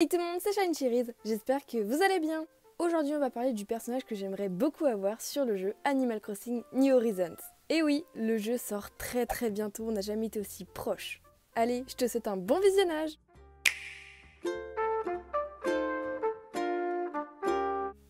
Hey tout le monde, c'est Shine Cherise, j'espère que vous allez bien. Aujourd'hui on va parler du personnage que j'aimerais beaucoup avoir sur le jeu Animal Crossing New Horizons. Et oui, le jeu sort très très bientôt, on n'a jamais été aussi proche. Allez, je te souhaite un bon visionnage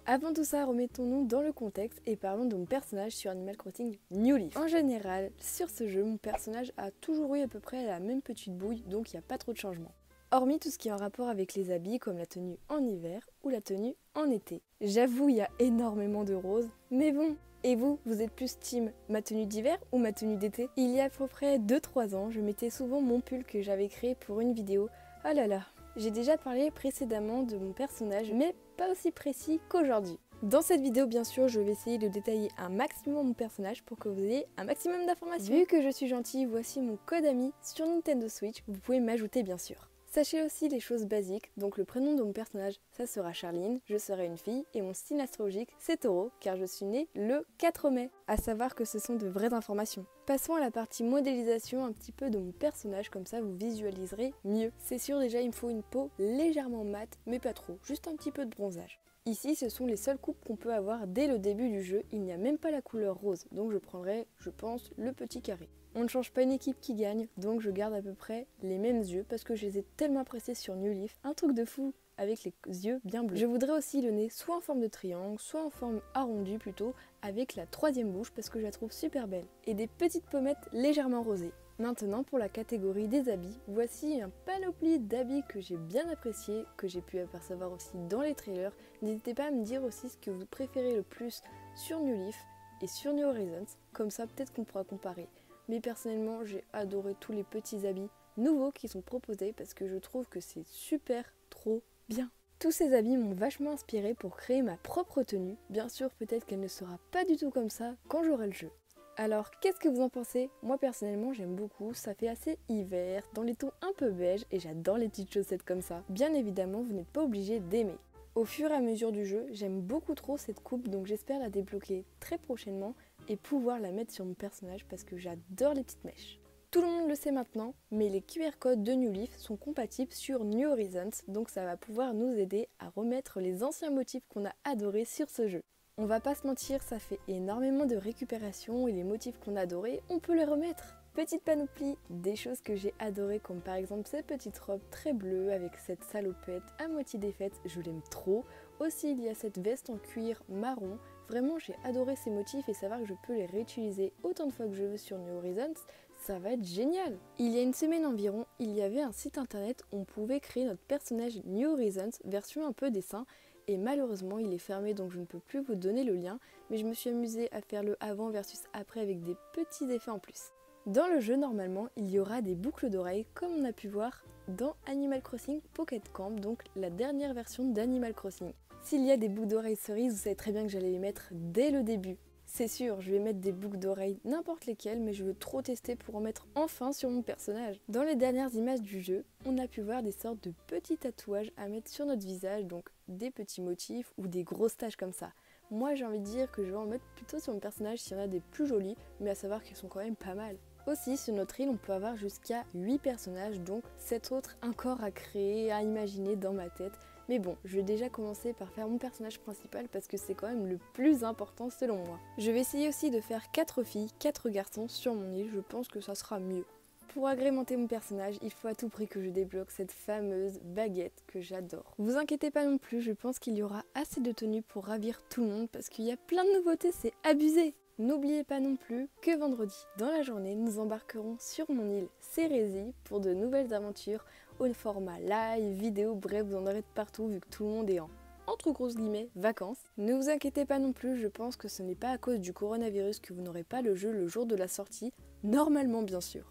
Avant tout ça, remettons-nous dans le contexte et parlons de mon personnage sur Animal Crossing New Leaf. En général, sur ce jeu, mon personnage a toujours eu à peu près la même petite bouille, donc il n'y a pas trop de changement hormis tout ce qui est en rapport avec les habits comme la tenue en hiver ou la tenue en été. J'avoue, il y a énormément de roses, mais bon. Et vous, vous êtes plus team ma tenue d'hiver ou ma tenue d'été? Il y a à peu près 2-3 ans, je mettais souvent mon pull que j'avais créé pour une vidéo. Oh là là, j'ai déjà parlé précédemment de mon personnage, mais pas aussi précis qu'aujourd'hui. Dans cette vidéo, bien sûr, je vais essayer de détailler un maximum mon personnage pour que vous ayez un maximum d'informations. Vu que je suis gentille, voici mon code ami sur Nintendo Switch. Vous pouvez m'ajouter, bien sûr. Sachez aussi les choses basiques, donc le prénom de mon personnage, ça sera Charline, je serai une fille, et mon signe astrologique, c'est taureau, car je suis née le 4 mai, à savoir que ce sont de vraies informations. Passons à la partie modélisation un petit peu de mon personnage, comme ça vous visualiserez mieux. C'est sûr déjà il me faut une peau légèrement mate, mais pas trop, juste un petit peu de bronzage. Ici, ce sont les seules coupes qu'on peut avoir dès le début du jeu. Il n'y a même pas la couleur rose, donc je prendrai, je pense, le petit carré. On ne change pas une équipe qui gagne, donc je garde à peu près les mêmes yeux parce que je les ai tellement appréciés sur New Leaf. Un truc de fou avec les yeux bien bleus. Je voudrais aussi le nez soit en forme de triangle, soit en forme arrondie plutôt, avec la troisième bouche parce que je la trouve super belle. Et des petites pommettes légèrement rosées. Maintenant pour la catégorie des habits, voici un panoplie d'habits que j'ai bien apprécié, que j'ai pu apercevoir aussi dans les trailers. N'hésitez pas à me dire aussi ce que vous préférez le plus sur New Leaf et sur New Horizons, comme ça peut-être qu'on pourra comparer. Mais personnellement j'ai adoré tous les petits habits nouveaux qui sont proposés parce que je trouve que c'est super trop bien. Tous ces habits m'ont vachement inspiré pour créer ma propre tenue. Bien sûr, peut-être qu'elle ne sera pas du tout comme ça quand j'aurai le jeu. Alors, qu'est-ce que vous en pensez? Moi personnellement, j'aime beaucoup, ça fait assez hiver, dans les tons un peu beige et j'adore les petites chaussettes comme ça. Bien évidemment, vous n'êtes pas obligé d'aimer. Au fur et à mesure du jeu, j'aime beaucoup trop cette coupe donc j'espère la débloquer très prochainement et pouvoir la mettre sur mon personnage parce que j'adore les petites mèches. Tout le monde le sait maintenant, mais les QR codes de New Leaf sont compatibles sur New Horizons, donc ça va pouvoir nous aider à remettre les anciens motifs qu'on a adorés sur ce jeu. On va pas se mentir, ça fait énormément de récupération et les motifs qu'on a adorés, on peut les remettre. Petite panoplie, des choses que j'ai adorées comme par exemple cette petite robe très bleue avec cette salopette à moitié défaite, je l'aime trop. Aussi il y a cette veste en cuir marron, vraiment j'ai adoré ces motifs et savoir que je peux les réutiliser autant de fois que je veux sur New Horizons, ça va être génial Il y a une semaine environ, il y avait un site internet où on pouvait créer notre personnage New Horizons version un peu dessin et malheureusement il est fermé donc je ne peux plus vous donner le lien mais je me suis amusée à faire le avant versus après avec des petits effets en plus. Dans le jeu normalement il y aura des boucles d'oreilles comme on a pu voir dans Animal Crossing Pocket Camp donc la dernière version d'Animal Crossing. S'il y a des boucles d'oreilles cerises vous savez très bien que j'allais les mettre dès le début. C'est sûr, je vais mettre des boucles d'oreilles n'importe lesquelles, mais je veux trop tester pour en mettre enfin sur mon personnage. Dans les dernières images du jeu, on a pu voir des sortes de petits tatouages à mettre sur notre visage, donc des petits motifs ou des grosses taches comme ça. Moi j'ai envie de dire que je vais en mettre plutôt sur mon personnage s'il y en a des plus jolis, mais à savoir qu'ils sont quand même pas mal. Aussi sur notre île on peut avoir jusqu'à 8 personnages, donc 7 autres encore à créer, à imaginer dans ma tête. Mais bon, je vais déjà commencer par faire mon personnage principal parce que c'est quand même le plus important selon moi. Je vais essayer aussi de faire 4 filles, 4 garçons sur mon île, je pense que ça sera mieux. Pour agrémenter mon personnage, il faut à tout prix que je débloque cette fameuse baguette que j'adore. Vous inquiétez pas non plus, je pense qu'il y aura assez de tenues pour ravir tout le monde parce qu'il y a plein de nouveautés, c'est abusé N'oubliez pas non plus que vendredi, dans la journée, nous embarquerons sur mon île Cérésie pour de nouvelles aventures au format live, vidéo, bref, vous en aurez de partout vu que tout le monde est en entre grosses guillemets, vacances. Ne vous inquiétez pas non plus, je pense que ce n'est pas à cause du coronavirus que vous n'aurez pas le jeu le jour de la sortie, normalement bien sûr.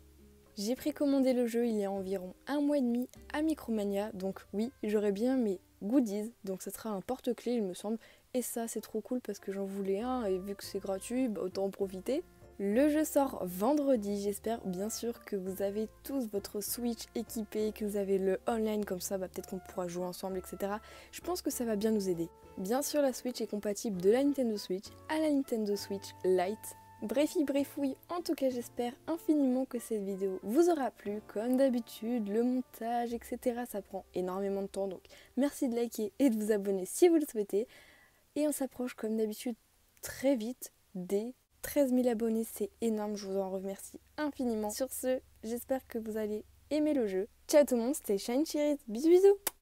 J'ai précommandé le jeu il y a environ un mois et demi à Micromania, donc oui, j'aurai bien mes goodies, donc ce sera un porte-clés il me semble, et ça c'est trop cool parce que j'en voulais un et vu que c'est gratuit, bah, autant en profiter. Le jeu sort vendredi, j'espère bien sûr que vous avez tous votre Switch équipé, que vous avez le online comme ça, bah, peut-être qu'on pourra jouer ensemble, etc. Je pense que ça va bien nous aider. Bien sûr la Switch est compatible de la Nintendo Switch à la Nintendo Switch Lite Bref, brefouille, en tout cas j'espère infiniment que cette vidéo vous aura plu. Comme d'habitude, le montage, etc. ça prend énormément de temps, donc merci de liker et de vous abonner si vous le souhaitez. Et on s'approche comme d'habitude très vite des 13 000 abonnés, c'est énorme, je vous en remercie infiniment. Sur ce, j'espère que vous allez aimer le jeu. Ciao tout le monde, c'était Shine bisous bisous